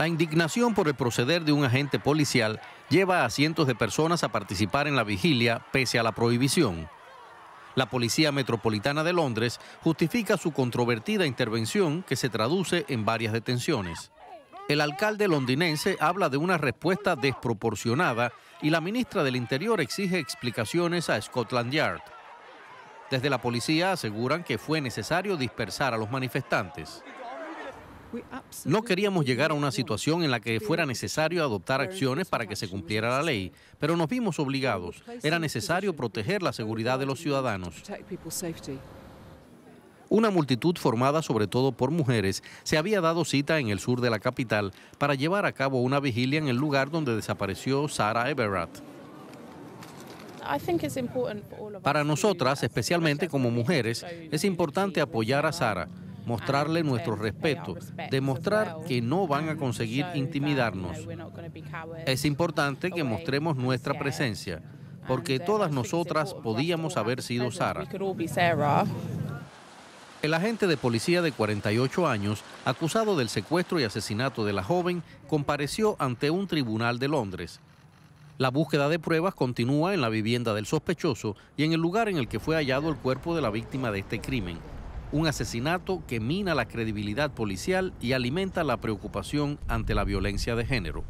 La indignación por el proceder de un agente policial lleva a cientos de personas a participar en la vigilia pese a la prohibición. La Policía Metropolitana de Londres justifica su controvertida intervención que se traduce en varias detenciones. El alcalde londinense habla de una respuesta desproporcionada y la ministra del Interior exige explicaciones a Scotland Yard. Desde la policía aseguran que fue necesario dispersar a los manifestantes. No queríamos llegar a una situación en la que fuera necesario adoptar acciones para que se cumpliera la ley, pero nos vimos obligados. Era necesario proteger la seguridad de los ciudadanos. Una multitud formada sobre todo por mujeres se había dado cita en el sur de la capital para llevar a cabo una vigilia en el lugar donde desapareció Sarah Everett. Para nosotras, especialmente como mujeres, es importante apoyar a Sara mostrarle nuestro respeto, demostrar que no van a conseguir intimidarnos. Es importante que mostremos nuestra presencia, porque todas nosotras podíamos haber sido Sara. El agente de policía de 48 años, acusado del secuestro y asesinato de la joven, compareció ante un tribunal de Londres. La búsqueda de pruebas continúa en la vivienda del sospechoso y en el lugar en el que fue hallado el cuerpo de la víctima de este crimen un asesinato que mina la credibilidad policial y alimenta la preocupación ante la violencia de género.